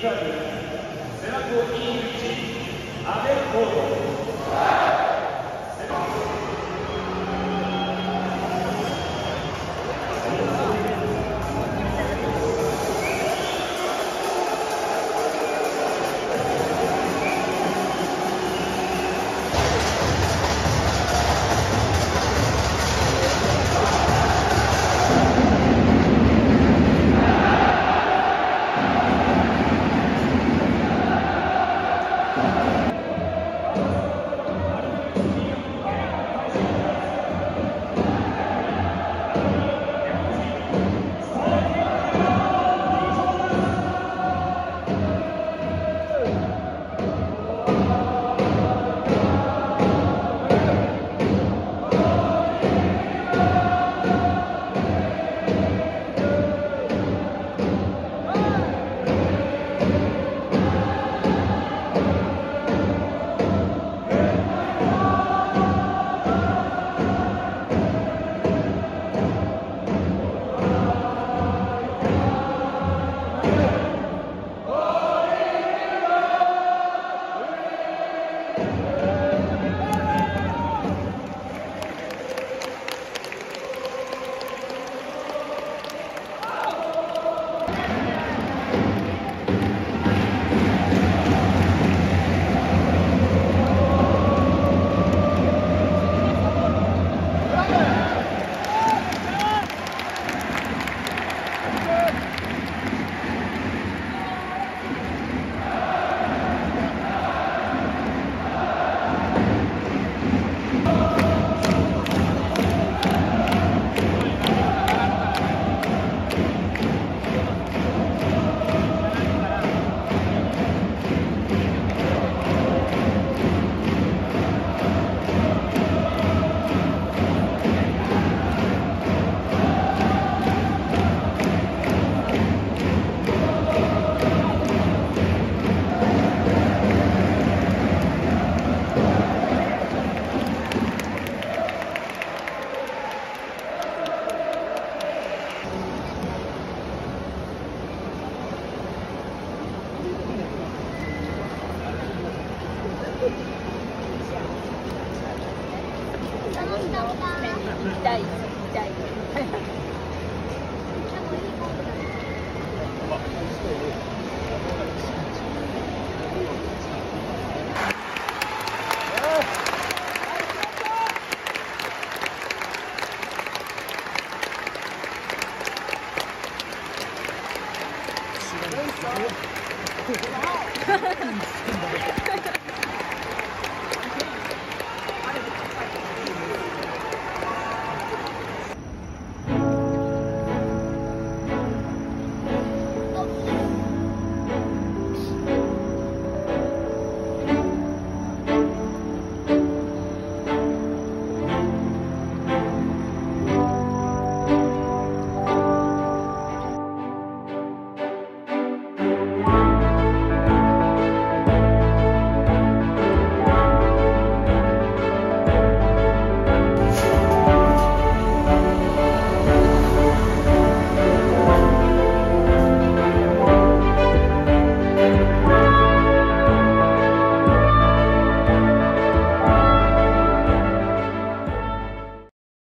クラブ背番号21阿部光